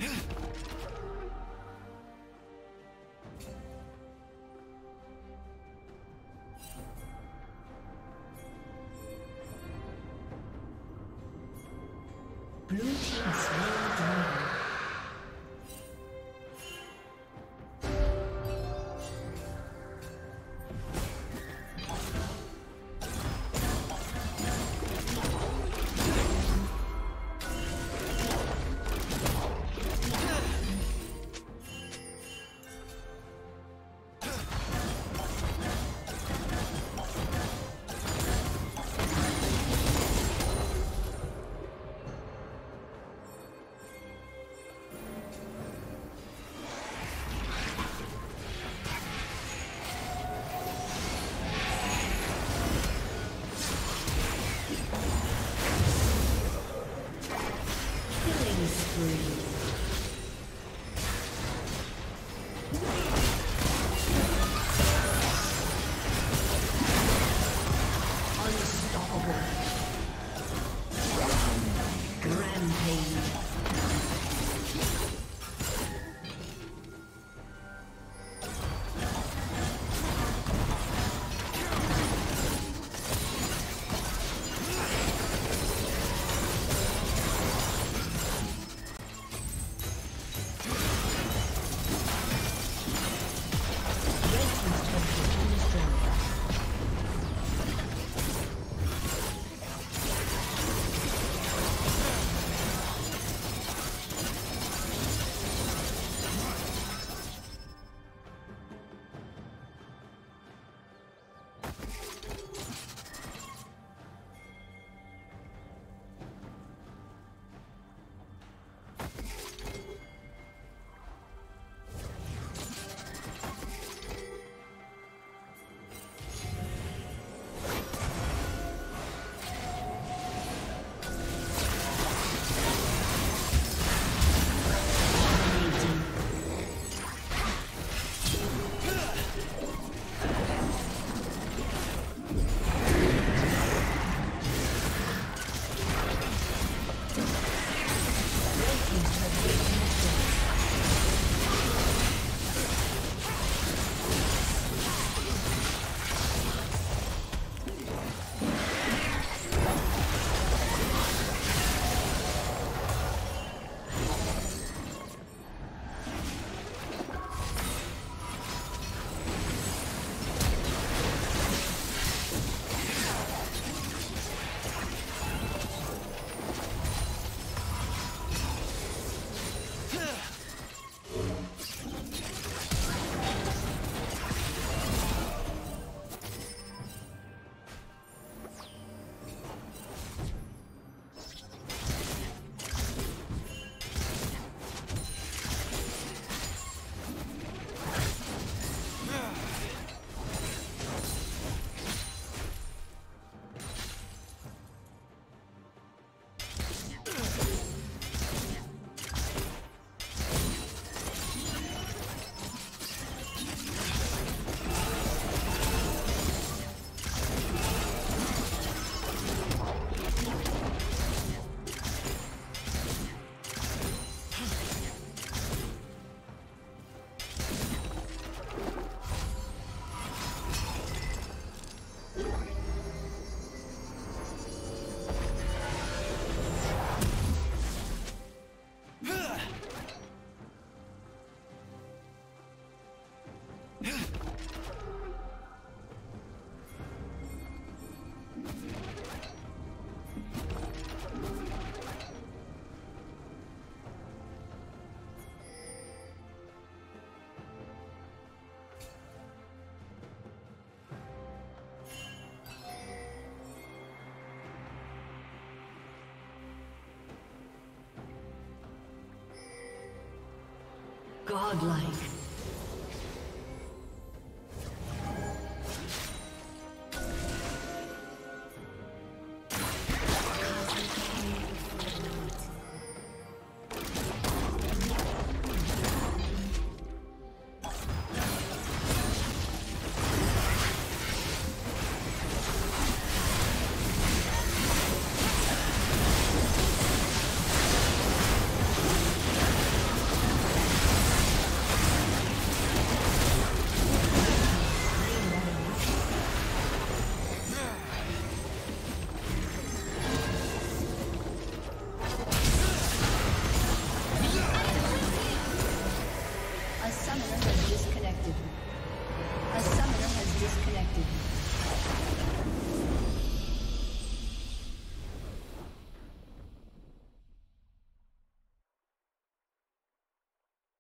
Huh? Godlike.